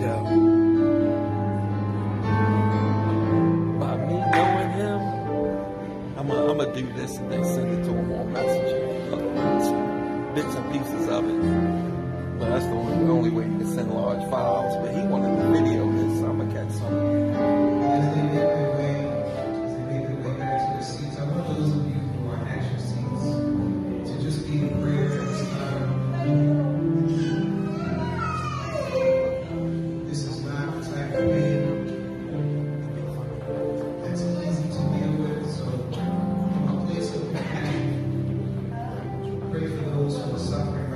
down. By me knowing him, I'm going to do this and then send it to him on Messenger. Bits and pieces of it. But that's the only, only way you can send large files. But he wanted the video this, so I'm going to catch some. for suffering.